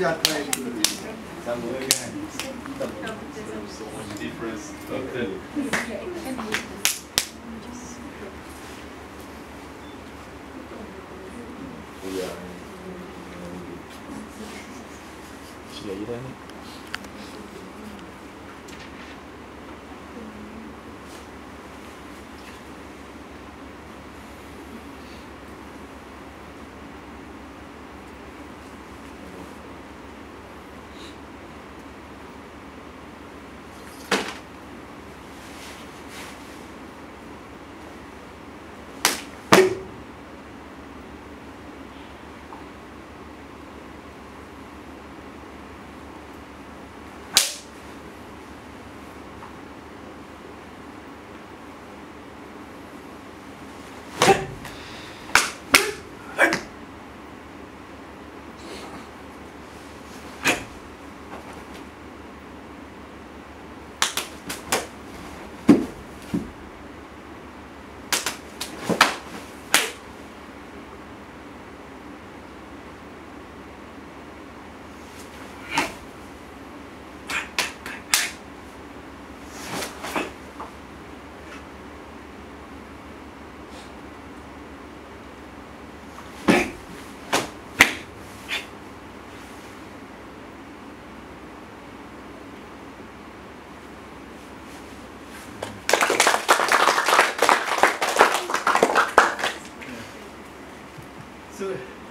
यात्रा एक So much difference. Okay. Sia gì đây So